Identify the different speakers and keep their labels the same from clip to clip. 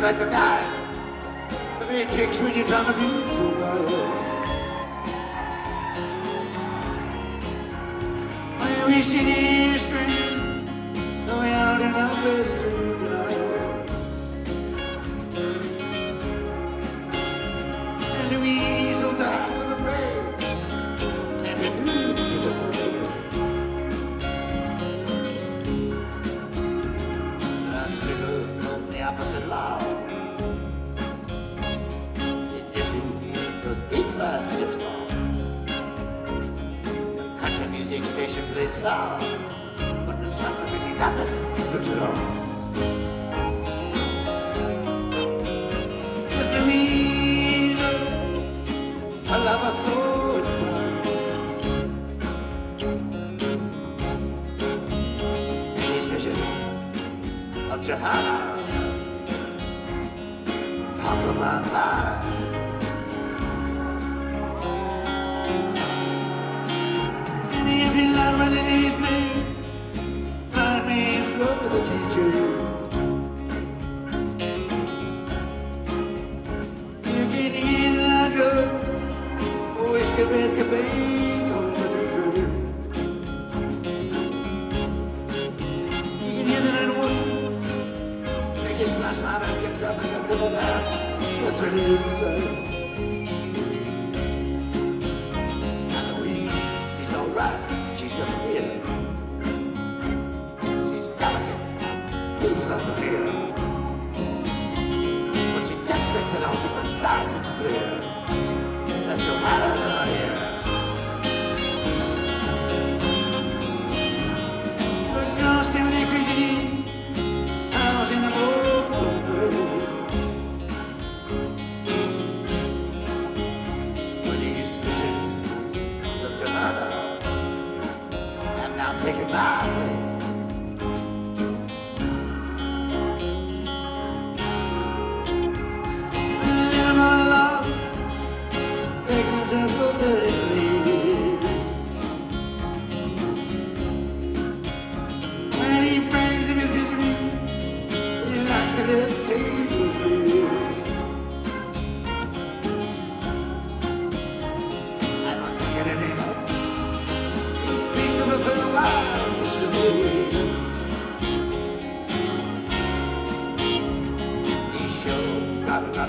Speaker 1: like a guy, The way it takes when you're trying to be so good. I wish it is spring, the way out in our best to deny. And the weasels are with a prey. music station plays sound, but there's nothing really nothing to do. Just a measle, I love a sword These visions of Johanna, how come my mind? lives and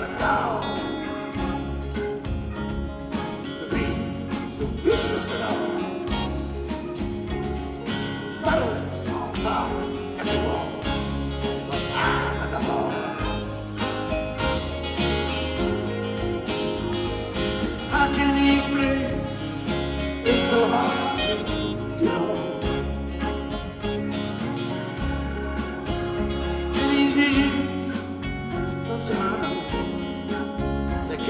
Speaker 1: Mother.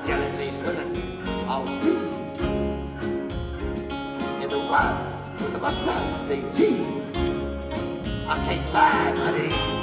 Speaker 1: the jellyfish women all sneeze. And the one with the mustache, they tease. I can't find my name.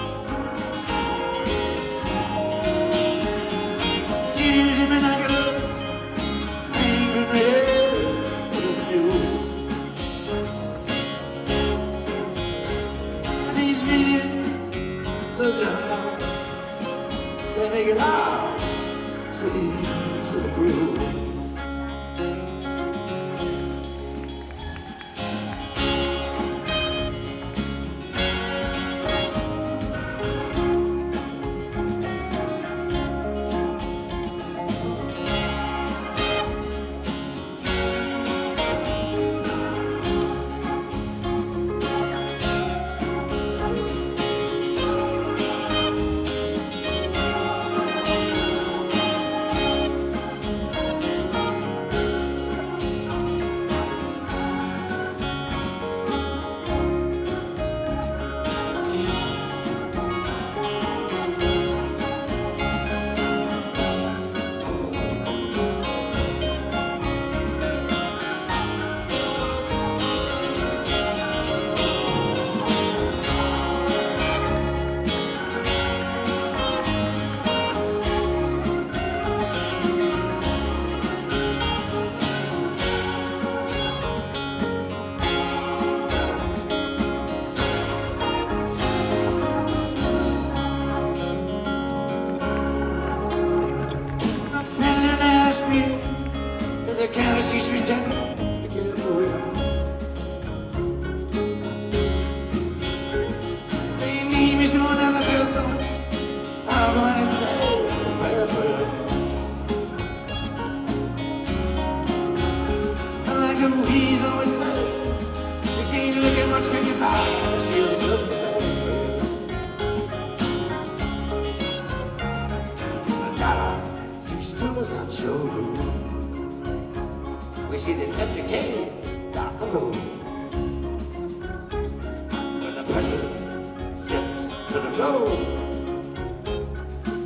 Speaker 1: To the road,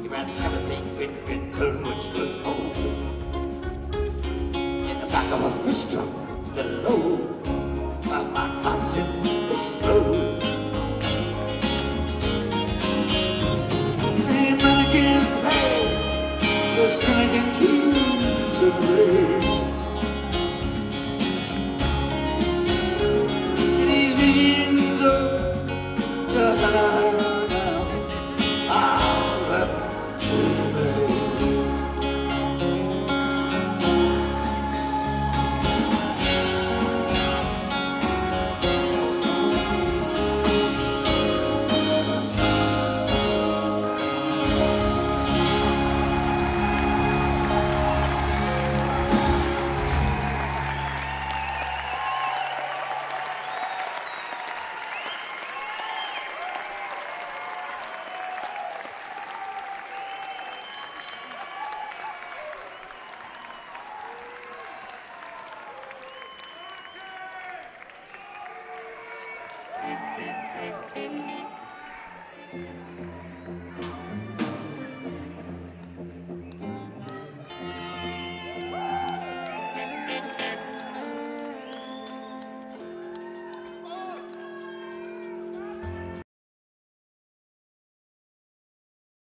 Speaker 1: he runs everything with return which was old. In the back of a fish truck, the load of my conscience explode. The mannequins pay the skeleton keys of rain.